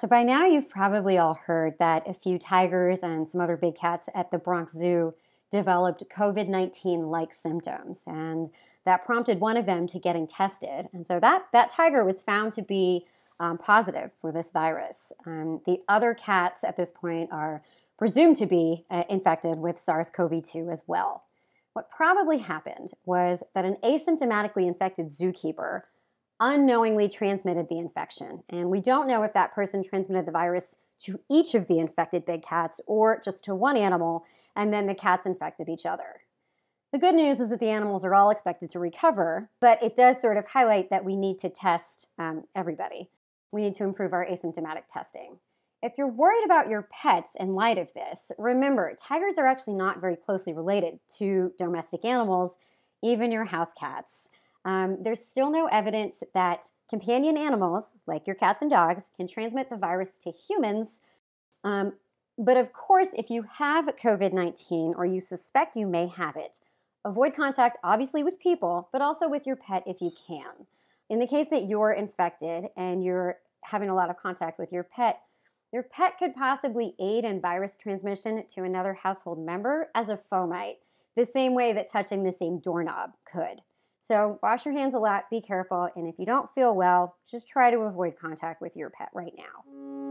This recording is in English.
So, by now, you've probably all heard that a few tigers and some other big cats at the Bronx Zoo developed COVID 19 like symptoms. And that prompted one of them to getting tested. And so that, that tiger was found to be um, positive for this virus. Um, the other cats at this point are presumed to be uh, infected with SARS CoV 2 as well. What probably happened was that an asymptomatically infected zookeeper unknowingly transmitted the infection. And we don't know if that person transmitted the virus to each of the infected big cats or just to one animal, and then the cats infected each other. The good news is that the animals are all expected to recover, but it does sort of highlight that we need to test um, everybody. We need to improve our asymptomatic testing. If you're worried about your pets in light of this, remember tigers are actually not very closely related to domestic animals, even your house cats. Um, there's still no evidence that companion animals, like your cats and dogs, can transmit the virus to humans. Um, but of course, if you have COVID 19 or you suspect you may have it, Avoid contact, obviously, with people, but also with your pet if you can. In the case that you're infected and you're having a lot of contact with your pet, your pet could possibly aid in virus transmission to another household member as a fomite, the same way that touching the same doorknob could. So, wash your hands a lot, be careful, and if you don't feel well, just try to avoid contact with your pet right now.